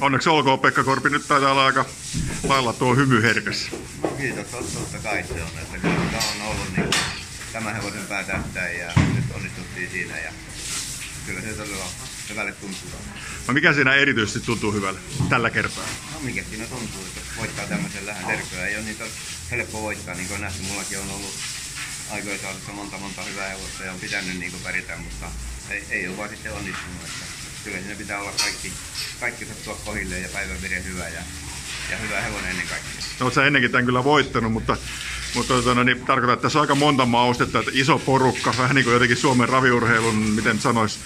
Onneksi olkoon Pekka Korpi, nyt taitaa olla aika lailla tuo hymy herkässä. No kiitos, totta kai se on. Että tämä on ollut niin tämän hevosen päätähtäin ja nyt onnistuttiin siinä ja kyllä se todella hyvälle tuntuu. No mikä siinä erityisesti tuntuu hyvälle tällä kertaa? No mikä siinä tuntuu, että voittaa tämmöisen lähän terkkyä. Ei ole niitä helppo voittaa, niin kuin nähty. Mullakin on ollut aikoja saatossa monta monta hyvää hevosta ja on pitänyt niin pärjätä, mutta ei, ei ole vaan sitten onnistunut. Että kyllä siinä pitää olla kaikki, kaikki sattua kohilleen ja päivän vire hyvä ja, ja hyvä hevonen ennen kaikkea. No sä ennenkin tämän kyllä voittanut, mutta, mutta tota, no, niin, tarkoittaa, että tässä on aika monta maustetta, että iso porukka, vähän niin kuin jotenkin Suomen raviurheilun, miten sanois,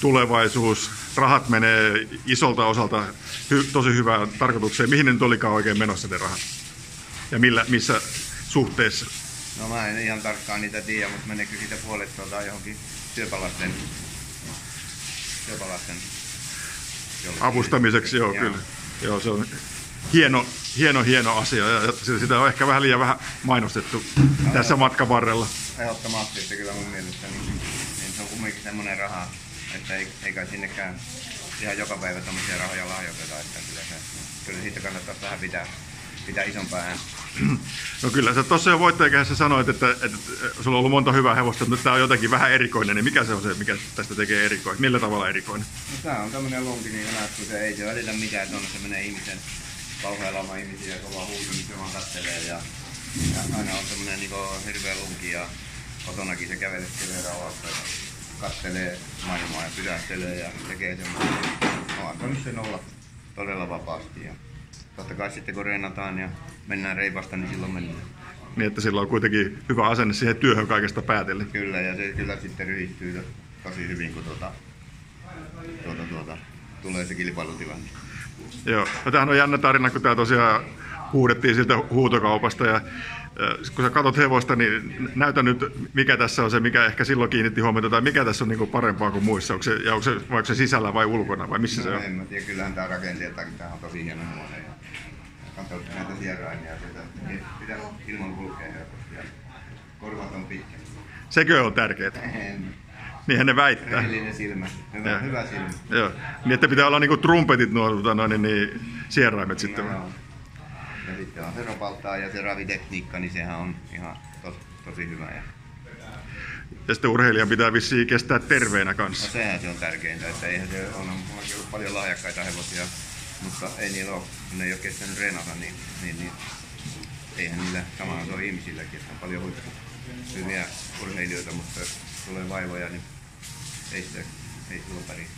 tulevaisuus, rahat menee isolta osalta hy, tosi hyvään tarkoitukseen. Mihin ne nyt olikaan oikein menossa ne rahat? Ja millä, missä suhteessa? No mä en ihan tarkkaan niitä tiedä, mutta meneekö siitä puolet tuota johonkin syöpälasten, syöpälasten avustamiseksi, joo, joo, kyllä. Joo, se on hieno, hieno, hieno asia ja sitä on ehkä vähän liian vähän mainostettu no, tässä matkan varrella. Ehdottomasti, että kyllä mun mielestä niin, niin se on kumminkin semmoinen raha, että ei, ei kai sinnekään ihan joka päivä tämmöisiä rahoja lahjoiteta, että kyllä, se, kyllä siitä kannattaa vähän pitää, pitää isompaa ääntä. No kyllä, sä tuossa jo voittajakäässä sanoit, että, että, sulla on ollut monta hyvää hevosta, mutta tämä on jotenkin vähän erikoinen, niin mikä se on se, mikä tästä tekee erikoinen? Millä tavalla erikoinen? No tämä on tämmöinen lonki, niin kun se ei se välitä mitään, että on se menee ihmisen kauhean lama ihmisiä ja kova huuto, niin se vaan kattelee ja, ja aina on semmoinen niin hirveä lunki ja kotonakin se käveleskelee rauhassa ja kattelee maailmaa ja pysähtelee ja tekee semmoinen. No antanut sen olla todella vapaasti ja totta kai sitten kun reenataan ja mennään reipasta, niin silloin mennään. Niin, että sillä on kuitenkin hyvä asenne siihen työhön kaikesta päätellen. Kyllä, ja se kyllä sitten ryhtyy tosi hyvin, kun tuota, tuota, tuota, tulee se kilpailutilanne. Joo, no tämähän on jännä tarina, kun tämä tosiaan huudettiin siltä huutokaupasta ja kun sä katsot hevosta, niin näytä nyt, mikä tässä on se, mikä ehkä silloin kiinnitti huomiota, tai mikä tässä on niin kuin parempaa kuin muissa. Onko se, ja onko se, vai onko se sisällä vai ulkona, vai missä no, se on? En mä tiedä, kyllähän tämä rakenteeltakin tämä on tosi hieno huone. Ja katsot näitä sierainia, sieltä pitää ilman kulkea helposti ja korvat on pitkä. Sekö on tärkeää? Niinhän ne väittää. Rehellinen silmä. Hyvä, ja. hyvä silmä. Joo. Niin, että pitää olla niinku trumpetit nuo tota, no, niin, niin, sieraimet sitten. No, ja sitten on veropaltaa ja se ravitekniikka, niin sehän on ihan tos, tosi hyvä. Ja... ja sitten urheilijan pitää vissiin kestää terveenä kanssa. No sehän se on tärkeintä, että eihän se on, on paljon lahjakkaita hevosia, mutta ei niillä ole, kun ne ei ole kestänyt reenata, niin, niin, niin eihän niillä samalla se on ihmisilläkin, että on paljon huippu hyviä urheilijoita, mutta jos tulee vaivoja, niin ei sitä ei tulla pärjää.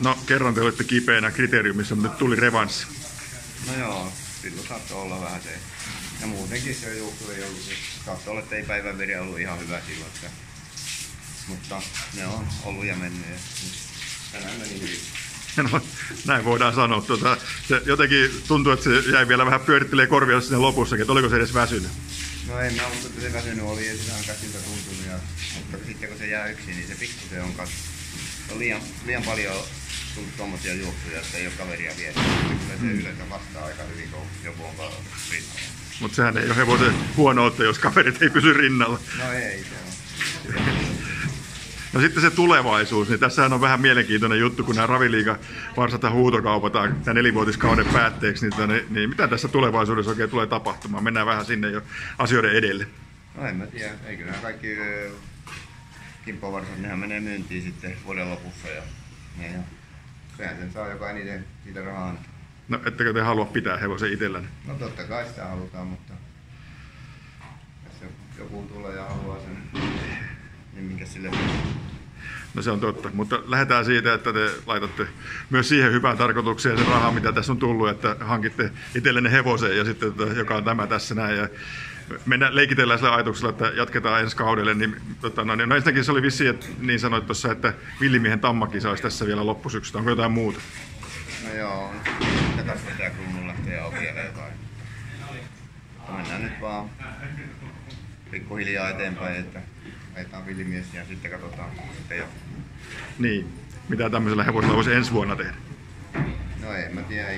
No kerran te olette kipeänä kriteeriumissa, mutta nyt tuli revanssi. No joo, silloin saattoi olla vähän se. Ja muutenkin se juoksu ei ollut. Saattoi olla, että ei päivän veri ollut ihan hyvä silloin. Että, mutta ne on ollut ja mennyt. Ja tänään meni hyvin. No, näin voidaan sanoa. Tuota, se jotenkin tuntuu, että se jäi vielä vähän pyörittelee korvia sinne lopussakin, että oliko se edes väsynyt? No en mä usko, että se väsynyt oli, ei sitä käsiltä tuntunut. Ja, mutta sitten kun se jää yksin, niin se pikkusen on, kas, on liian, liian paljon tullut tuommoisia juoksuja, että ei ole kaveria vielä. Kyllä se mm. yleensä vastaa aika hyvin, kun joku on rinnalla. Mutta sehän ei ole hevosen huonoutta, jos kaverit ei pysy rinnalla. No ei, se on. No sitten se tulevaisuus, niin tässähän on vähän mielenkiintoinen juttu, kun nämä Raviliiga varsata huutokaupataan tämän nelivuotiskauden päätteeksi, niin, niin, niin mitä tässä tulevaisuudessa oikein tulee tapahtumaan? Mennään vähän sinne jo asioiden edelle. No en mä tiedä, eiköhän kaikki kimppovarsat, nehän menee myyntiin sitten vuoden lopussa ja, ja sehän sen saa joka eniten siitä rahaa No ettekö te halua pitää hevosen itsellänne? No totta kai sitä halutaan, mutta jos joku tulee ja haluaa sen, niin minkä sille No se on totta, mutta lähdetään siitä, että te laitatte myös siihen hyvään tarkoitukseen se raha, mitä tässä on tullut, että hankitte itsellenne hevosen ja sitten, joka on tämä tässä näin. Ja mennään, leikitellään sillä ajatuksella, että jatketaan ensi kaudelle, niin, tota, no, niin no ensinnäkin se oli vissi, että niin sanoit tuossa, että Villimiehen tammakin saisi tässä vielä loppusyksystä. Onko jotain muuta? No joo, mitä kasvattaja kruunun lähtee auki vielä jotain. Mennään nyt vaan pikkuhiljaa eteenpäin, että ajetaan villimies ja sitten katsotaan sitten jo. Niin, mitä tämmöisellä hevosella voisi ensi vuonna tehdä? No en mä tiedä,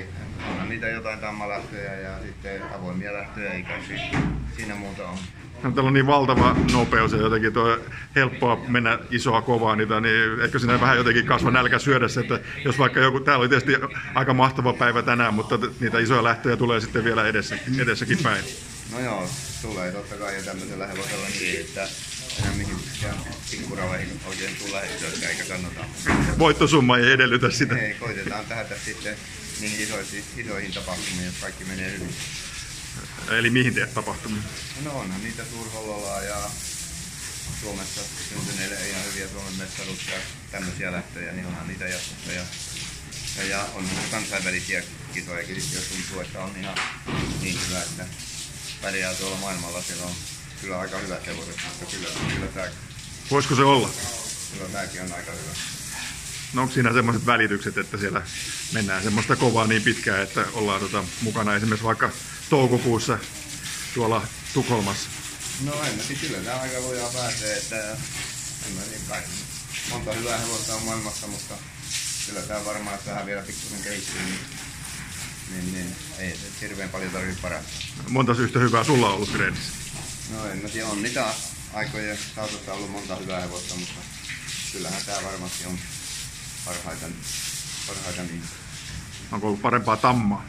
onhan niitä jotain tammalähtöjä ja sitten avoimia lähtöjä, eikä siinä muuta on. No, täällä on niin valtava nopeus ja jotenkin tuo helppoa mennä isoa kovaa niitä, niin eikö siinä vähän jotenkin kasva nälkä syödessä, että jos vaikka joku, täällä oli tietysti aika mahtava päivä tänään, mutta niitä isoja lähtöjä tulee sitten vielä edessä, edessäkin päin. No joo, tulee totta kai ja tämmöisellä hevosella niin, että enää mihinkään pikkuraveihin oikein tule eikä kannata. Voittosumma ei edellytä sitä. Ei, koitetaan tähdätä sitten niihin isoihin, isoihin tapahtumiin, jos kaikki menee hyvin. Eli mihin teet tapahtumia? No onhan niitä Suurhollolla ja Suomessa syntyneille ihan hyviä Suomen mestaruus ja tämmöisiä lähtöjä, niin onhan niitä jatkossa. Ja, ja, ja onhan kansainvälisiä kisojakin, jos tuntuu, että on ihan niin hyvä, että pärjää tuolla maailmalla. Siellä on kyllä aika hyvät hevoset, mutta kyllä, kyllä, tämä, Voisiko se olla? kyllä tämäkin on aika hyvä. No onko siinä semmoiset välitykset, että siellä mennään semmoista kovaa niin pitkään, että ollaan tota, mukana esimerkiksi vaikka toukokuussa tuolla Tukholmassa? No en mä tiedä, kyllä tämä aika lujaa pääsee, että en mä niin kai. Monta hyvää hevosta on maailmassa, mutta kyllä tämä varmaan, että vähän vielä pikkusen kehittyy, niin, niin, niin ei se hirveän paljon tarvitse parantaa. Monta yhtä hyvää sulla on ollut treenissä? No en mä tiedä, on niitä aikoja saatossa ollut monta hyvää hevosta, mutta kyllähän tämä varmasti on parhaita, parhaita niin. Onko ollut parempaa tammaa?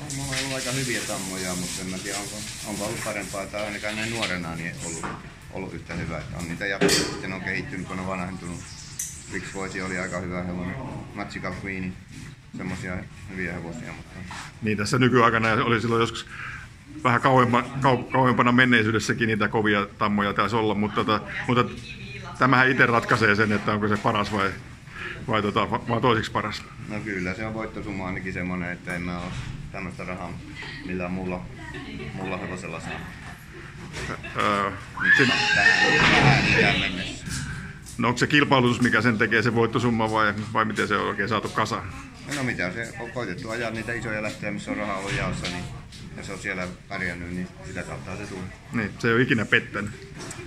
On mulla ollut aika hyviä tammoja, mutta en mä tiedä, onko, onko ollut parempaa tai ainakaan näin nuorena niin ollut, ollut yhtä hyvä. Että on niitä jatkoja, sitten on kehittynyt, kun on vanhentunut. Rix Voisi oli aika hyvä hevonen. Magical Queen, semmosia hyviä hevosia, mutta Niin tässä nykyaikana oli silloin joskus vähän kauempa, kau, kauempana menneisyydessäkin niitä kovia tammoja taisi olla, mutta, tota, mutta tämähän itse ratkaisee sen, että onko se paras vai, vai, tota, vai toiseksi paras. no kyllä se on voittosumma ainakin semmonen, että en mä oo tämmöistä rahaa millään muulla, muulla hevosella saa. Öö, no onko se kilpailutus, mikä sen tekee, se voittosumma vai, vai miten se on oikein saatu kasaan? No mitä, se on koitettu ajaa niitä isoja lähtejä, missä on rahaa ollut jaossa, niin ja se on siellä pärjännyt, niin sitä kautta se tuli. Niin, se ei ole ikinä pettänyt.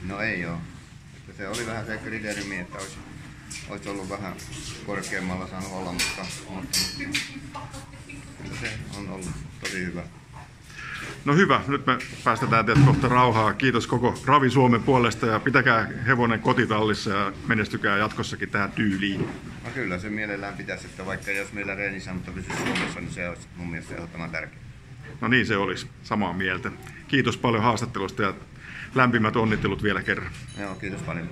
No ei oo. Se oli vähän se kriteerimi, että olisi, olisi ollut vähän korkeammalla saanut olla, mutta, mutta, mutta se on ollut tosi hyvä. No hyvä, nyt me päästetään teidät kohta rauhaa. Kiitos koko Ravi Suomen puolesta ja pitäkää hevonen kotitallissa ja menestykää jatkossakin tähän tyyliin. No kyllä se mielellään pitäisi, että vaikka jos meillä reenissä, mutta pysyisi Suomessa, niin se olisi mun mielestä ehdottoman tärkeää. No niin se olisi, samaa mieltä. Kiitos paljon haastattelusta ja lämpimät onnittelut vielä kerran. Joo, kiitos paljon.